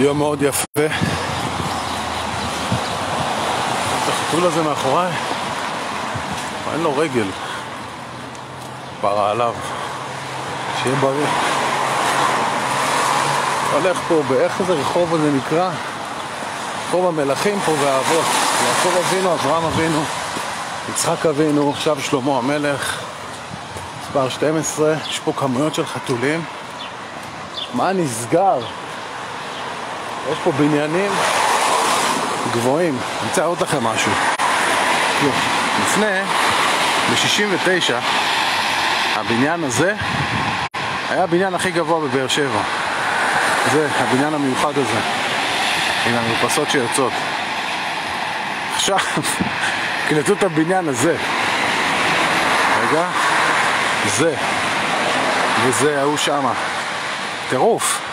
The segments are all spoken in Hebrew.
יום מאוד יפה. החתול הזה מאחוריי, אין לו רגל. פרה עליו. שיהיה בריא. הולך פה, באיך זה רחוב הזה נקרא? רחוב המלכים פה והאבות. יעקב אבינו, אברהם אבינו, יצחק אבינו, עכשיו שלמה המלך. מספר 12, יש פה כמויות של חתולים. מה נסגר? יש פה בניינים גבוהים. אני רוצה להראות לכם משהו. לפני, ב-69, הבניין הזה היה הבניין הכי גבוה בבאר שבע. זה, הבניין המיוחד הזה, עם המרפסות שיוצאות. עכשיו, קלטו את הבניין הזה. רגע, זה, וזה, ההוא שמה. טירוף.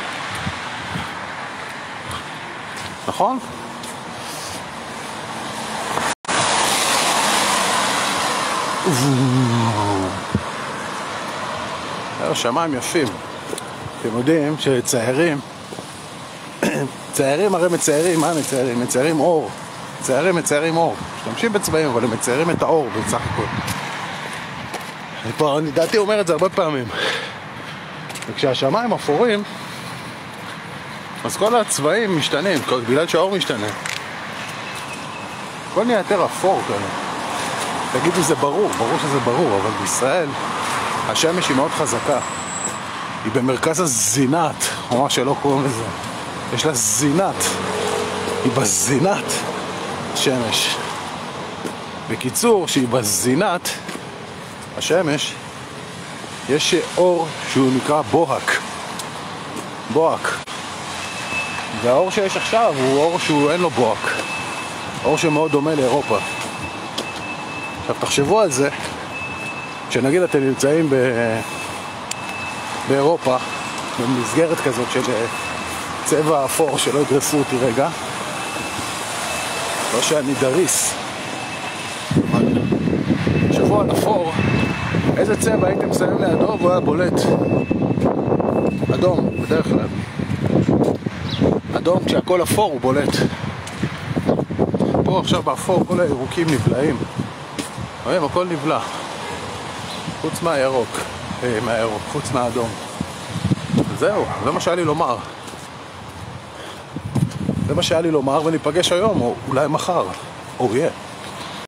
נכון? שמיים יפים. אתם יודעים שציירים, ציירים הרי מציירים, מה מציירים? מציירים אור. ציירים מציירים אור. משתמשים בצבעים, אבל הם מציירים את האור בסך הכל. אני אני לדעתי אומר את זה הרבה פעמים. וכשהשמיים אפורים, אז כל הצבעים משתנים, בגלל שהאור משתנה. הכל נהיה יותר אפור כזה. תגידו זה ברור, ברור שזה ברור, אבל בישראל השמש היא מאוד חזקה. היא במרכז הזינת, או מה שלא קוראים לזה. יש לה זינת. היא בזינת שמש. בקיצור, שהיא בזינת השמש, יש אור שהוא נקרא בוהק. בוהק. והאור שיש עכשיו הוא אור שהוא אין לו בוהק. אור שמאוד דומה לאירופה. עכשיו תחשבו על זה, שנגיד אתם נמצאים ב... באירופה, במסגרת כזאת של צבע אפור, שלא יגרסו אותי רגע. לא שאני דריס. תחשבו על אפור, איזה צבע הייתם שמים לידו והוא היה בולט? אדום, בדרך כלל. אדום כשהכל אפור הוא בולט. פה עכשיו באפור כל הירוקים נבלעים. רואים, הכל נבלע. חוץ מהירוק, אה, מהירוק, חוץ מהאדום. זהו, זה מה שהיה לי לומר. זה מה שהיה לי לומר, וניפגש היום, או אולי מחר. או יהיה. Yeah.